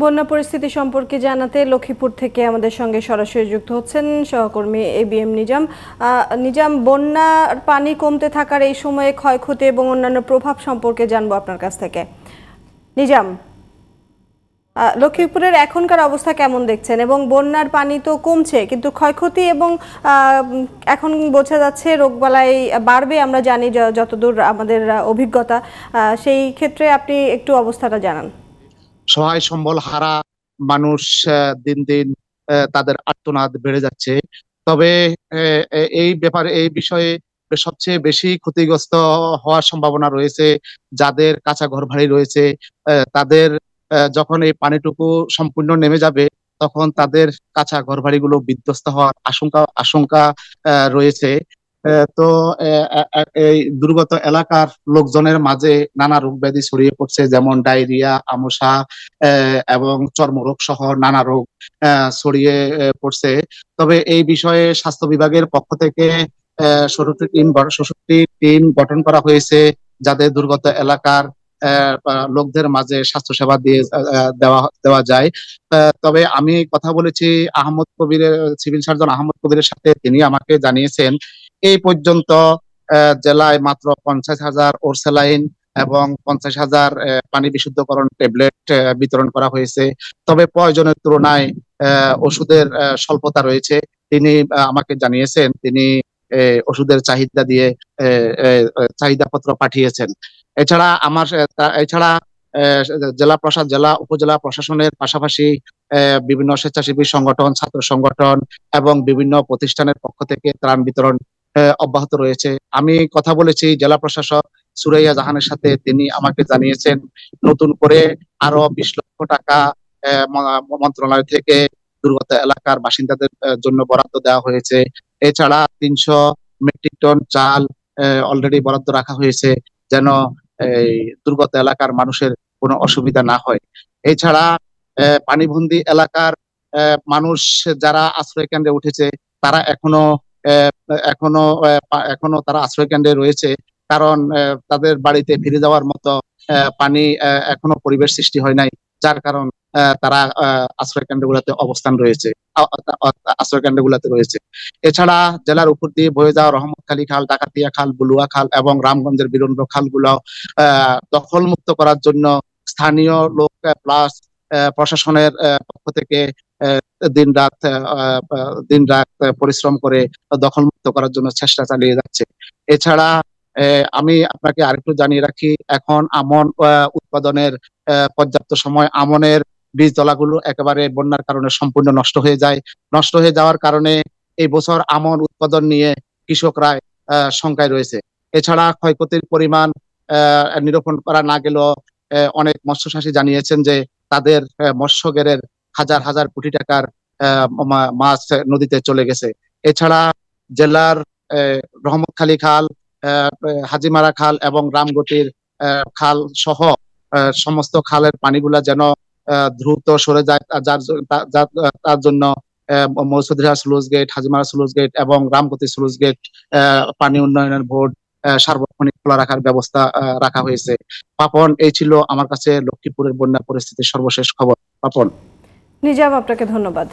বন্যা পরিস্থিতি সম্পর্কে জানাতে লক্ষ্মীপুর থেকে আমাদের সঙ্গে সরাসরি যুক্ত হচ্ছেন সহকর্মী A B M Nizam. Nizam, বন্যার পানি কমতে থাকার এই সময়ে ক্ষয়ক্ষতি এবং অন্যান্য প্রভাব সম্পর্কে জানব আপনার কাছ থেকে। নিজাম লক্ষ্মীপুরের এখনকার অবস্থা কেমন দেখছেন? এবং বন্যার পানি তো কমছে, কিন্তু ক্ষয়ক্ষতি এবং এখন বোঝা যাচ্ছে রোগবালাই বাড়বে, আমরা জানি যতদূর আমাদের অভিজ্ঞতা। সেই ক্ষেত্রে আপনি একটু অবস্থাটা জানান। সহায় সম্বল হারা মানুষ দিন দিন তাদের আর্তনাদ বেড়ে যাচ্ছে। তবে এই ব্যাপারে, এই বিষয়ে সবচেয়ে বেশি ক্ষতিগ্রস্ত হওয়ার সম্ভাবনা রয়েছে যাদের কাঁচা ঘর বাড়ি রয়েছে তাদের যখন এই পানিটুকু সম্পূর্ণ নেমে যাবে, তখন তাদের কাঁচা ঘর বাড়িগুলো বিধ্বস্ত হওয়ার আশঙ্কা আশঙ্কা রয়েছে। তো এই দুর্গত এলাকার লোকজনের মাঝে নানা রোগ ব্যাধি ছড়িয়ে পড়ছে, যেমন ডায়রিয়া আমশা এবং চর্মরোগ সহ নানা রোগ ছড়িয়ে পড়ছে। তবে এই বিষয়ে স্বাস্থ্য বিভাগের পক্ষ থেকে ষষ্ঠী টিম টিম গঠন করা হয়েছে যাদের দুর্গত এলাকার লোকদের মাঝে স্বাস্থ্য সেবা দিয়ে দেওয়া দেওয়া যায়। তবে আমি কথা বলেছি আহমদ কবিরের, সিভিল সার্জন আহমদ কবিরের সাথে, তিনি আমাকে জানিয়েছেন এই পর্যন্ত জেলায় মাত্র পঞ্চাশ হাজার ওরসেলাইন এবং পঞ্চাশ হাজার পানি বিশুদ্ধকরণ ট্যাবলেট বিতরণ করা হয়েছে। তবে প্রয়োজনের তুলনায় ওষুধের স্বল্পতা রয়েছে। তিনি আমাকে জানিয়েছেন, তিনি ওষুধের চাহিদা দিয়ে চাহিদা পত্র পাঠিয়েছেন। এছাড়া আমার এছাড়া জেলা প্রশাসন জেলা, উপজেলা প্রশাসনের পাশাপাশি বিভিন্ন স্বেচ্ছাসেবী সংগঠন, ছাত্র সংগঠন এবং বিভিন্ন প্রতিষ্ঠানের পক্ষ থেকে ত্রাণ বিতরণ অব্যাহত রয়েছে। আমি কথা বলেছি জেলা প্রশাসক সুরাইয়া জাহানের সাথে। তিনি আমাকে জানিয়েছেন, নতুন করে আরও বিশ লক্ষ টাকা মন্ত্রণালয় থেকে দুর্গত এলাকার বাসিন্দাদের জন্য বরাদ্দ দেওয়া হয়েছে। এছাড়া তিনশো মেট্রিক টন চাল অলরেডি বরাদ্দ রাখা হয়েছে যেন, এই, দুর্গত এলাকার মানুষের কোনো অসুবিধা না হয়। এছাড়া পানিবন্দী এলাকার মানুষ যারা আশ্রয় কেন্দ্রে উঠেছে, তারা এখনও এখনও এখনও তারা আশ্রয় কেন্দ্রে রয়েছে। কারণ তাদের বাড়িতে ফিরে যাওয়ার মতো পানি এখনও পরিবেশ সৃষ্টি হয় নাই। যার কারণ তারা আশ্রয় কেন্দ্রগুলোতে অবস্থান রয়েছে। আশ্রয় কেন্দ্রগুলোতে রয়েছে। এছাড়া জেলার উপর দিয়ে বয়ে যাওয়া রহমতখালী খাল ডাকাতিয়া খাল, বুলুয়া খাল এবং রামগঞ্জের বীরেন্দ্র খালগুলো দখলমুক্ত করার জন্য স্থানীয় লোক প্লাস প্রশাসনের পক্ষ থেকে দিন রাত দিন রাত পরিশ্রম করে দখলমুক্ত করার জন্য চেষ্টা চালিয়ে যাচ্ছে। এছাড়া আমি আপনাকে আরেকটু জানিয়ে রাখি, এখন আমন উৎপাদনের পর্যাপ্ত সময় আমনের বীজ বীজতলাগুলো একেবারে বন্যার কারণে সম্পূর্ণ নষ্ট হয়ে যায়। নষ্ট হয়ে যাওয়ার কারণে এই বছর আমন উৎপাদন নিয়ে কৃষকরা শঙ্কায় রয়েছে। এছাড়া ক্ষয়ক্ষতির পরিমাণ নিরূপণ করা না গেলেও অনেক মৎস্যচাষী জানিয়েছেন যে তাদের মৎস্যগেরের হাজার হাজার কোটি টাকার মাছ নদীতে চলে গেছে। এছাড়া জেলার আহ, রহমতখালী খাল আহ, হাজিমারা খাল এবং রামগতির খাল সহ সমস্ত খালের পানিগুলা যেন দ্রুত সরে যায় যার তার জন্য মৌসুদিরা sluice gate Hajimara sluice gate এবং রামগতি স্লুজ গেট পানি উন্নয়নের বোর্ড সার্বক্ষণিক খোলা রাখার ব্যবস্থা রাখা হয়েছে। পাপন, এই ছিল আমার কাছে লক্ষ্মীপুরের বন্যা পরিস্থিতির সর্বশেষ খবর। পাপন। নিজাম, আপনাকে ধন্যবাদ।